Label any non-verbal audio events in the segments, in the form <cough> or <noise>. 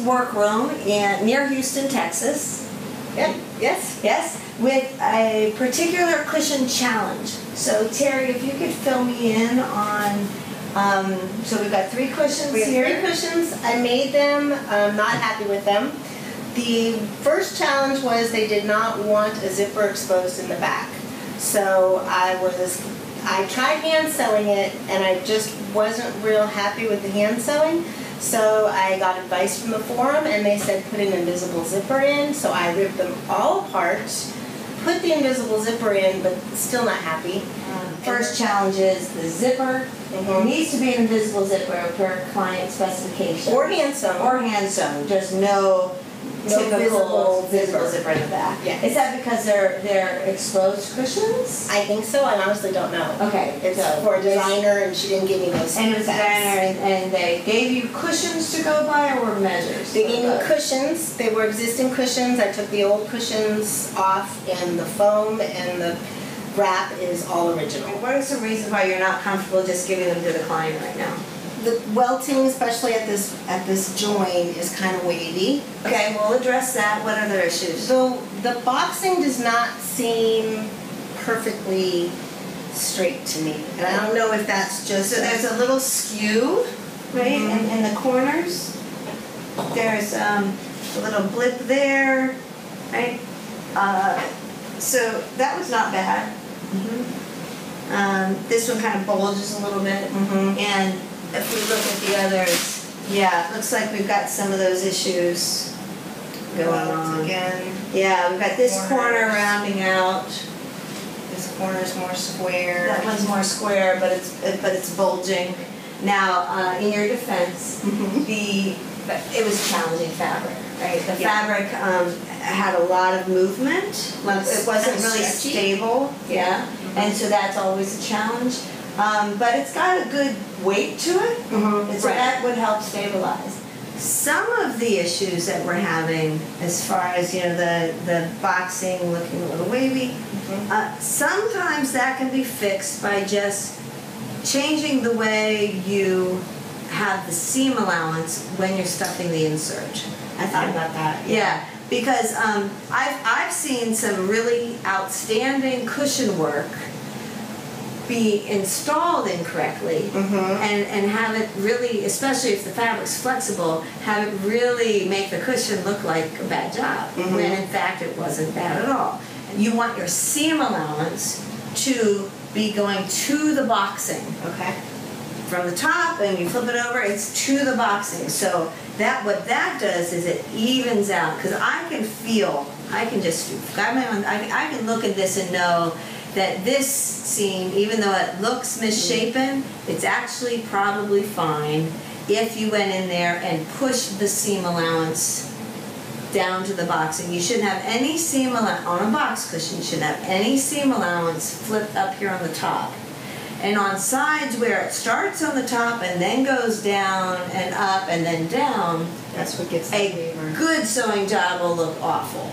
workroom in, near Houston, Texas. Yep, yes. Yes, with a particular cushion challenge. So Terri, if you could fill me in on, um, so we've got three cushions We have here. three cushions. I made them, I'm not happy with them. The first challenge was they did not want a zipper exposed in the back. So I was, I tried hand sewing it and I just wasn't real happy with the hand sewing. So I got advice from the forum and they said put an invisible zipper in. So I ripped them all apart, put the invisible zipper in, but still not happy. Um, First challenge is the zipper. It Mhm. needs to be an invisible zipper per client specification. Or hand sewn. Or hand sewn, just no No typical visible visible zipper. zipper in the back. Yeah. Is that because they're, they're exposed cushions? I think so, I honestly don't know. Okay. It's so for a designer and she didn't give me those And it was a designer and, and they gave you cushions to go by or measures? They gave go me cushions, they were existing cushions, I took the old cushions off and the foam and the wrap is all original. What are some reasons why you're not comfortable just giving them to the client right now? The welting, especially at this, at this join, is kind of wavy. Okay, we'll address that. What other issues? So the boxing does not seem perfectly straight to me. And I don't know if that's just. So there's a little skew, right, in, in the corners. There's um, a little blip there, right? Uh, so that was not bad. Um, this one kind of bulges a little bit. Mhm. And if we look at the others, yeah, it looks like we've got some of those issues going on. Again, Yeah, we've got this corner Corners. rounding out. this corner's more square. That one's more square, but it's, but it's bulging. Now, uh, in your defense, Mhm. the, it was challenging fabric, right? The Yeah. fabric, um, had a lot of movement, like, it wasn't Kinda really stretchy. stable, yeah? And so that's always a challenge. Um, but it's got a good weight to it, Mhm, and so right. that would help stabilize. Some of the issues that we're having, as far as, you know, the, the boxing looking a little wavy, Mhm. uh, sometimes that can be fixed by just changing the way you have the seam allowance when you're stuffing the insert. I thought about that. Yeah, because um, I've, I've seen some really outstanding cushion work be installed incorrectly Mhm. and, and have it really, especially if the fabric's flexible, have it really make the cushion look like a bad job, Mhm. when in fact it wasn't bad at all. You want your seam allowance to be going to the boxing Okay. from the top and you flip it over, it's to the boxing. So that what that does is it evens out because I can feel, I can just, I, mean, I, I can look at this and know that this seam, even though it looks misshapen, it's actually probably fine if you went in there and pushed the seam allowance down to the boxing. You shouldn't have any seam allowance on a box cushion. You shouldn't have any seam allowance flipped up here on the top. And on sides where it starts on the top and then goes down and up and then down, That's what gets a good sewing job will look awful.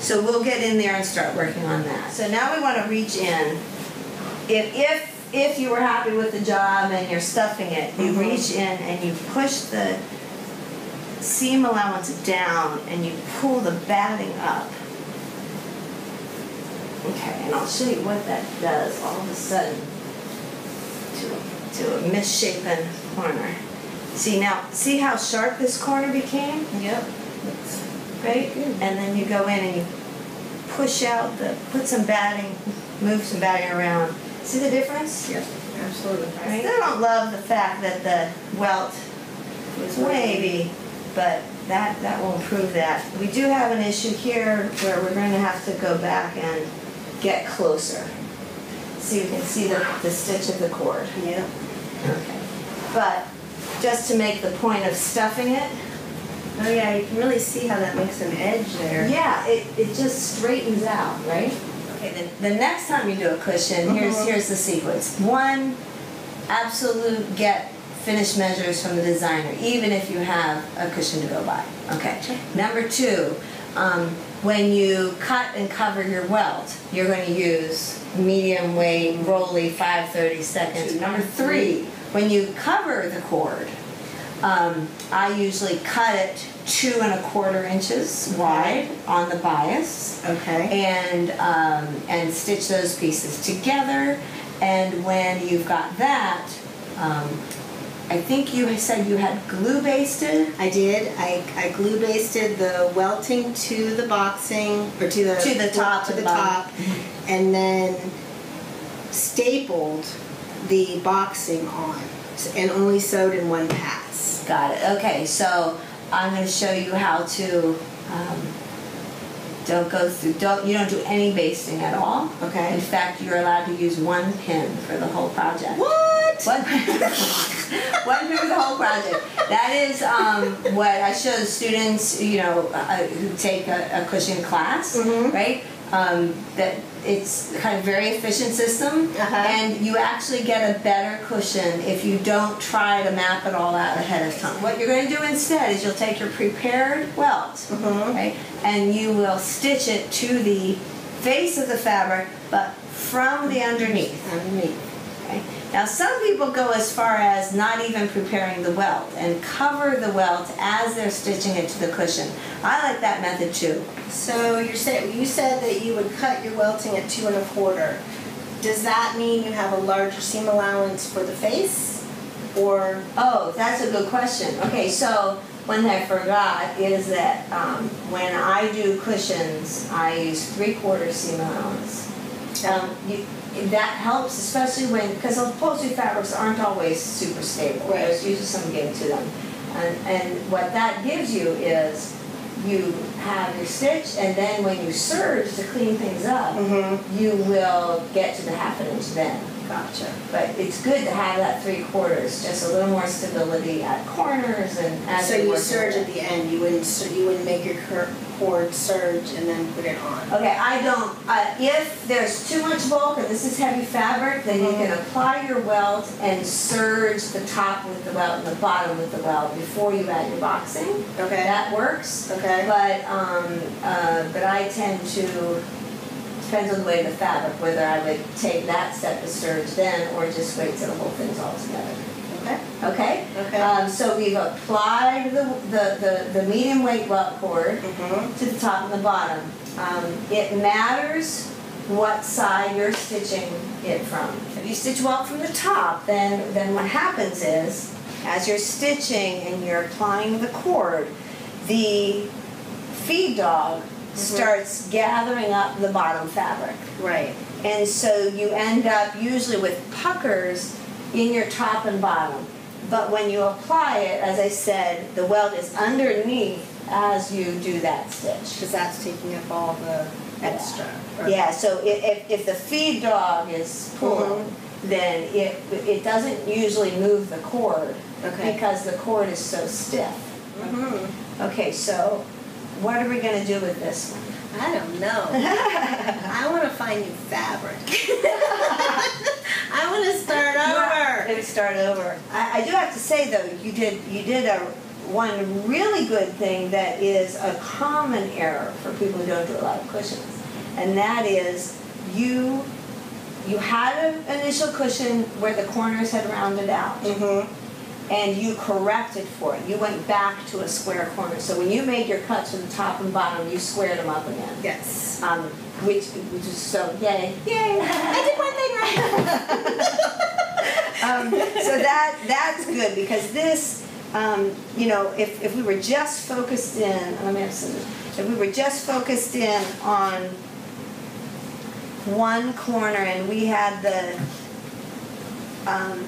So we'll get in there and start working on that. So now we want to reach in. If if if you were happy with the job and you're stuffing it, you Mhm. reach in and you push the seam allowance down and you pull the batting up. Okay, and I'll show you what that does all of a sudden to, to a misshapen corner. See now, see how sharp this corner became? Yep. Right? And then you go in and you push out the, put some batting, move some batting around. See the difference? Yep. Absolutely. I still don't love the fact that the welt was wavy, but that, that will improve that. We do have an issue here where we're going to have to go back and get closer. See, you can see the, the stitch of the cord. Yep. Okay. But just to make the point of stuffing it, Oh yeah, you can really see how that makes an edge there. Yeah, it, it just straightens out, right? Okay, then the next time you do a cushion, here's Mhm. here's the sequence. One, absolute get finished measures from the designer, even if you have a cushion to go by. Okay. Number two, um, when you cut and cover your welt, you're going to use medium weight, rolly, 5 30 seconds. Number three, when you cover the cord, Um, I usually cut it two and a quarter inches wide on the bias Okay. and um, and stitch those pieces together. And when you've got that, um, I think you said you had glue basted I did. I, I glue basted the welting to the boxing or to the To the top to and the top, and then stapled the boxing on, and only sewed in one pass. Got it. Okay, so I'm going to show you how to. Um, don't go through. Don't you don't do any basting at all. Okay. In fact, you're allowed to use one pin for the whole project. What? One, one pin for the whole project. That is um, what I show the students, you know, uh, who take a, a cushion class, Mhm. right? Um, that it's kind of very efficient system, Uh-huh. and you actually get a better cushion if you don't try to map it all out ahead of time. What you're going to do instead is you'll take your prepared welt, Mhm. right, and you will stitch it to the face of the fabric, but from the underneath. Underneath. Okay. Now, some people go as far as not even preparing the welt and cover the welt as they're stitching it to the cushion. I like that method too. So you're saying you said that you would cut your welting at two and a quarter. Does that mean you have a larger seam allowance for the face, or Oh, that's a good question. Okay, so one thing I forgot is that um, when I do cushions, I use three quarter seam allowance. Um, you, that helps, especially when, because upholstery fabrics aren't always super stable. Right. There's usually some give to them. And, and what that gives you is you have your stitch, and then when you serge to clean things up, Mm-hmm. you will get to the half an inch then. Gotcha? But it's good to have that three quarters, just a little more stability at corners and as So you working at the end. You wouldn't sur- you wouldn't make your cur- cord surge and then put it on. Okay, I don't, uh, if there's too much bulk and this is heavy fabric, then you can apply your welt and surge the top with the welt and the bottom with the welt before you add your boxing. Okay. That works. Okay. But, um, uh, but I tend to, depends on the way of the fabric, whether I would take that step to serge then or just wait till the whole thing's all together. Okay. Okay? Okay. Um, so we've applied the, the, the, the medium weight welt cord Mm-hmm. to the top and the bottom. Um, it matters what side you're stitching it from. If you stitch welt from the top, then, then what happens is, as you're stitching and you're applying the cord, the feed dog starts gathering up the bottom fabric. Right. And so you end up usually with puckers in your top and bottom. But when you apply it, as I said, the welt is underneath as you do that stitch. Because that's taking up all the extra. or- Yeah, so if, if the feed dog is pulling, then it, it doesn't usually move the cord Okay. because the cord is so stiff. Mm-hmm. Okay, so what are we gonna do with this one? I don't know. <laughs> I want to find new fabric. <laughs> I want to start over. Me start over. I, I do have to say though, you did you did a one really good thing that is a common error for people who don't do a lot of cushions, and that is you you had an initial cushion where the corners had rounded out, Mm-hmm. And you corrected for it. You went back to a square corner. So when you made your cuts from the top and bottom, you squared them up again. Yes. Um, which, which is so yay, yay! I did one thing right. <laughs> um, so that that's good because this, um, you know, if, if we were just focused in, let me have some. If we were just focused in on one corner and we had the, um,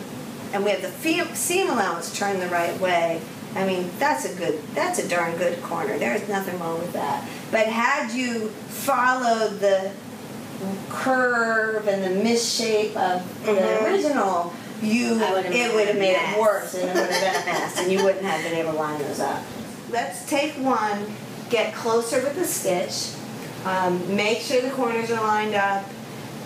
and we have the seam allowance turned the right way. I mean, that's a good, that's a darn good corner. There's nothing wrong with that. But had you followed the curve and the misshape of the Mhm. original, you would've it would have made mess. it worse and it would have been a mess and you wouldn't have been able to line those up. Let's take one, get closer with the stitch, um, make sure the corners are lined up,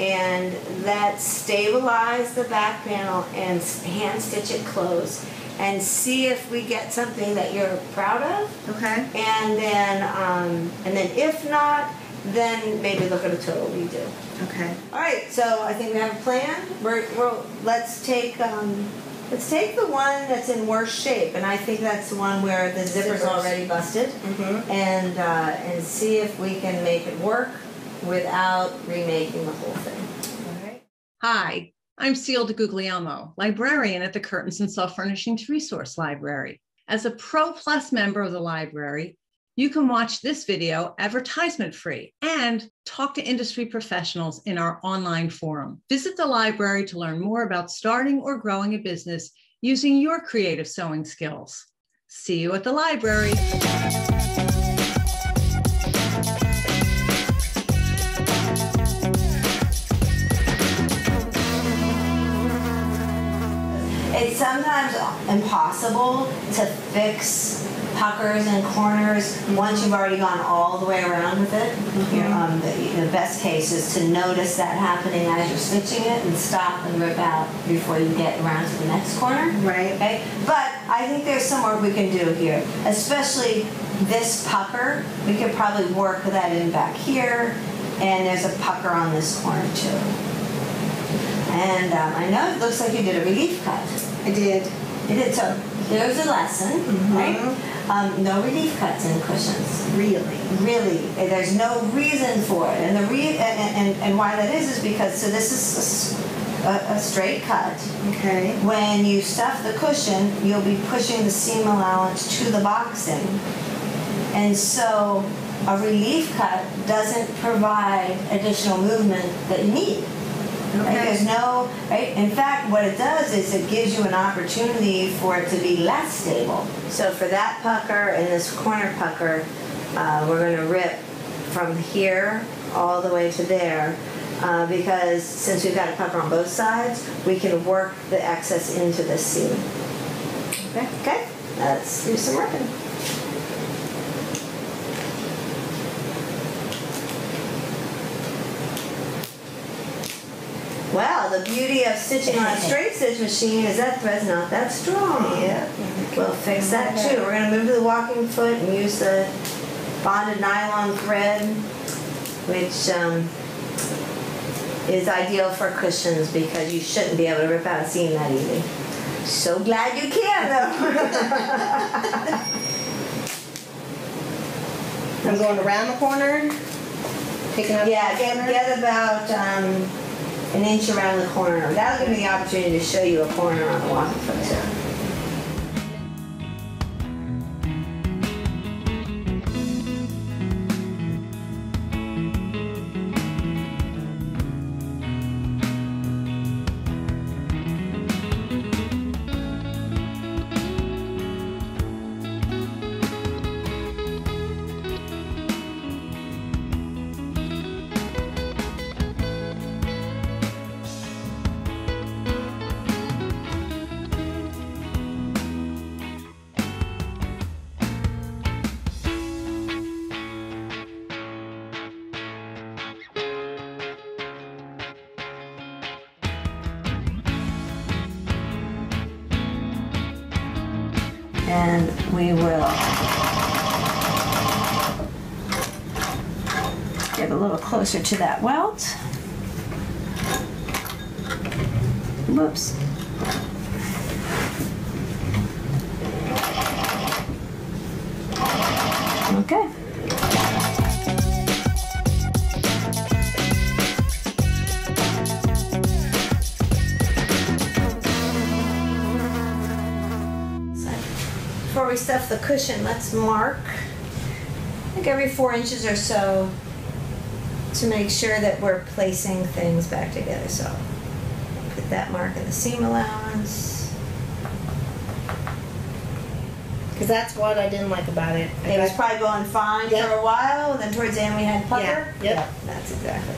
and let's stabilize the back panel and hand stitch it closed and see if we get something that you're proud of. Okay. And then, um, and then if not, then maybe look at a total redo. Okay. All right, so I think we have a plan. We're, we're let's take um, let's take the one that's in worse shape, and I think that's the one where the zipper's Zippers. already busted, mm -hmm. and, uh, and see if we can make it work without remaking the whole thing. Hi, I'm Seal DeGuglielmo, librarian at the Curtains and Soft Furnishings Resource Library. As a Pro Plus member of the library, you can watch this video advertisement free and talk to industry professionals in our online forum. Visit the library to learn more about starting or growing a business using your creative sewing skills. See you at the library. Impossible to fix puckers and corners once you've already gone all the way around with it. Know, um, the, the best case is to notice that happening as you're stitching it and stop and rip out before you get around to the next corner. Right. Okay, but I think there's some work we can do here, especially this pucker. We could probably work that in back here, and there's a pucker on this corner too. And um, I know it looks like you did a relief cut. I did. So. There's a lesson, right? Um, no relief cuts in cushions. Really. Really, there's no reason for it, and the re- and, and, and why that is is because so this is a straight cut. Okay. When you stuff the cushion, you'll be pushing the seam allowance to the boxing, and so a relief cut doesn't provide additional movement that you need. Right? Okay. There's no, right? In fact, what it does is it gives you an opportunity for it to be less stable. So for that pucker and this corner pucker, uh, we're going to rip from here all the way to there. Uh, because since we've got a pucker on both sides, we can work the excess into the seam. Okay, okay, let's do some ripping. Well, the beauty of stitching on a <laughs> straight stitch machine is that thread's not that strong. Yeah. We'll fix that too. We're gonna move to the walking foot and use the bonded nylon thread, which um, is ideal for cushions because you shouldn't be able to rip out a seam that easy. So glad you can though. <laughs> I'm going around the corner, picking up. yeah, the get, get about um, an inch around the corner. That'll give me the opportunity to show you a corner on the walking foot we will get a little closer to that welt. Whoops. Okay. Stuff the cushion, let's mark, I think every four inches or so, to make sure that we're placing things back together. So put that mark in the seam allowance. Because that's what I didn't like about it. It was probably going fine Yep. for a while, then towards the end we had pucker. Yeah, yep. That's exactly,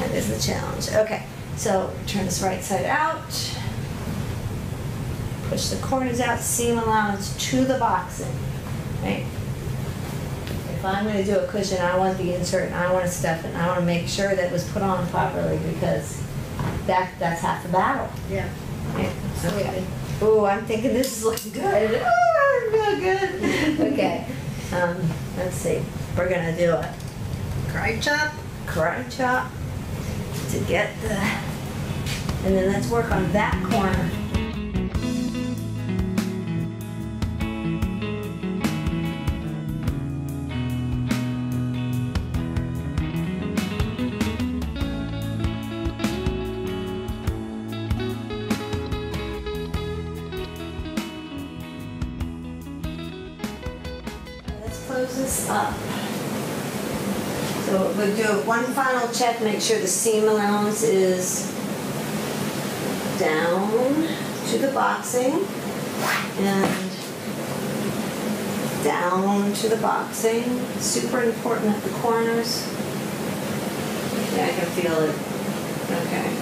that is the challenge. Okay, so turn this right side out. Push the corners out, seam allowance to the boxing, right? If I'm gonna do a cushion, I want the insert, and I wanna stuff it, and I wanna make sure that it was put on properly, because that, that's half the battle. Yeah. right? Okay. Ooh, I'm thinking this is looking good. Oh, I feel good. <laughs> Okay, um, let's see, we're gonna do a Karate chop. karate chop to get the, and then let's work on that corner. We'll do one final check, make sure the seam allowance is down to the boxing and down to the boxing. Super important at the corners. Yeah, I can feel it. Okay.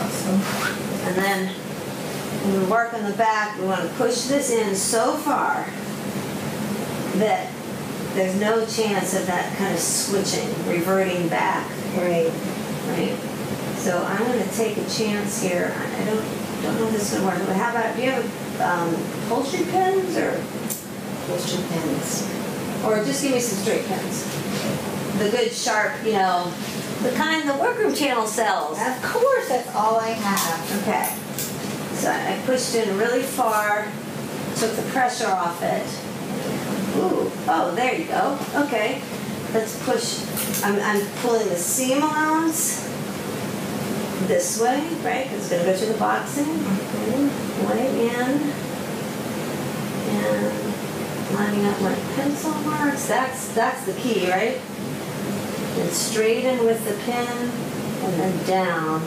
Awesome. And then when we work on the back, we want to push this in so far that there's no chance of that kind of switching, reverting back, Right. right? So I'm going to take a chance here. I don't don't know if this to work, but how about, do you have um, upholstery pins or, Motion pins. or just give me some straight pins? The good sharp, you know, the kind the workroom channel sells. Of course, that's all I have. Okay. So I pushed in really far, took the pressure off it. Ooh, oh, there you go. Okay. Let's push, I'm, I'm pulling the seam allowance this way, right? it's gonna go to the boxing. Way in. And lining up my pencil marks. That's, that's the key, right? And straighten with the pin and then down.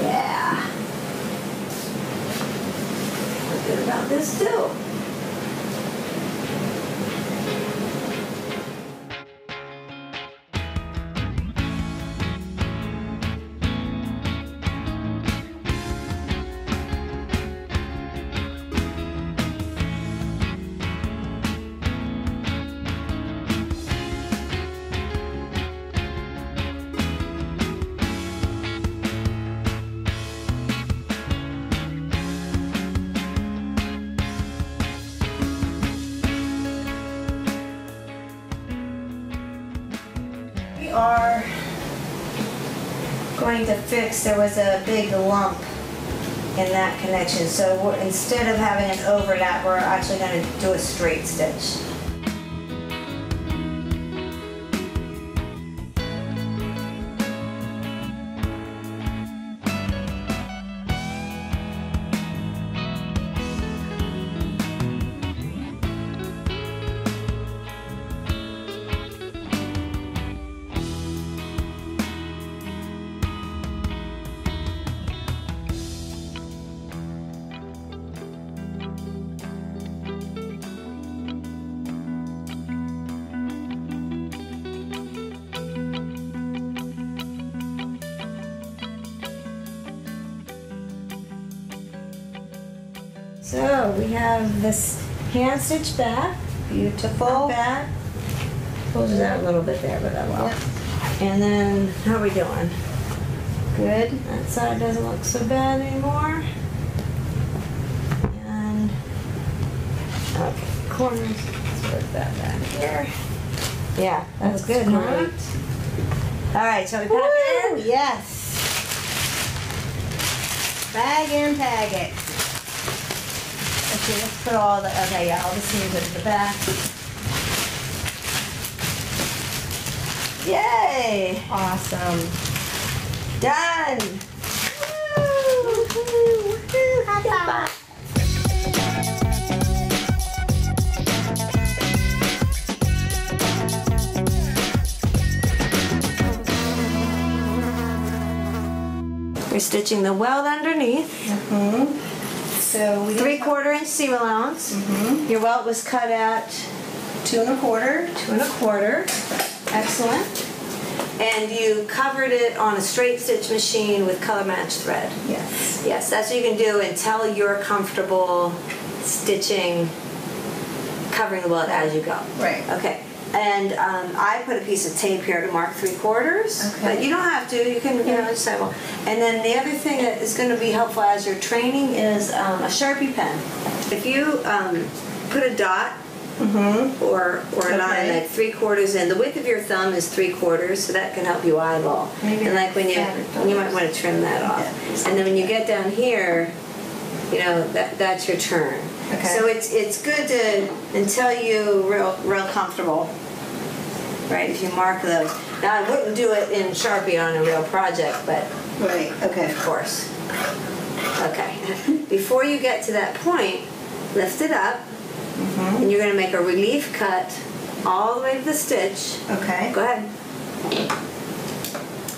Yeah. Feel good about this too. Going to fix, there was a big lump in that connection. So instead of having an overlap, we're actually going to do a straight stitch. We have this hand stitch back, beautiful back. Pulls it out a little bit there, but oh I will. And then, how are we doing? Good. That side doesn't look so bad anymore. And okay, corners. Let's work that back here. Yeah, that's, That's good, Huh? All right, shall we pack it in? Yes. Bag and tag it. Okay, let's put all the, okay, yeah, all the seams at the back. Yay! Awesome. Done! Woo! High five. We're stitching the welt underneath. Mm-hmm. So we Three quarter inch seam allowance. Mm-hmm. Your welt was cut at two and a quarter. two and a quarter. Excellent. And you covered it on a straight stitch machine with color match thread. Yes. Yes, that's what you can do until you're comfortable stitching, covering the welt as you go. Right. Okay. And um, I put a piece of tape here to mark three quarters, Okay. but you don't have to. You can, you know, just say, well. And then the other thing that is going to be helpful as you're training is um, a Sharpie pen. If you um, put a dot Mm-hmm. or or a line Okay. like three quarters in, the width of your thumb is three quarters, so that can help you eyeball. Maybe and like when you you might want to trim that off. Yeah. And then when you get down here, you know that that's your turn. Okay. So it's it's good to until you real real comfortable. Right, if you mark those. Now I wouldn't do it in Sharpie on a real project, but Right. Okay. of course. Okay. Before you get to that point, lift it up mm-hmm. and you're gonna make a relief cut all the way to the stitch. Okay. Go ahead.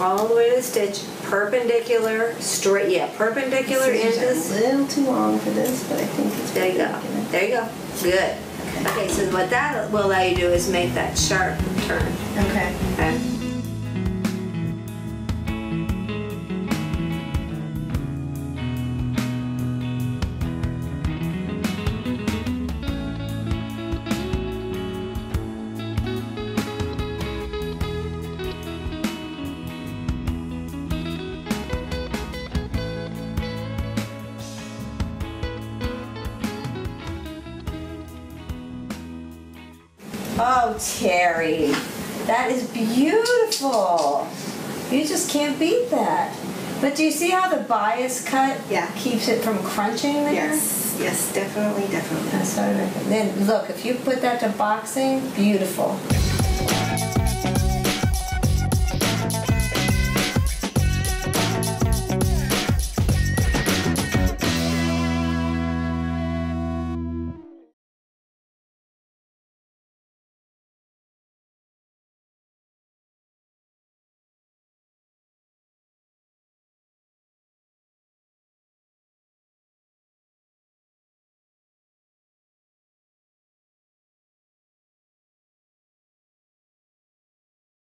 All the way to the stitch, perpendicular, straight, yeah, perpendicular into this. a little too long for this, but I think it's. There you go. good. There you go. Good. Okay, so what that will allow you to do is make that sharp turn. Okay. Okay. Terri, that is beautiful. You just can't beat that. But do you see how the bias cut Yeah. keeps it from crunching there? Yes, yes, definitely, definitely. That's what I reckon. Then look, if you put that to boxing, beautiful.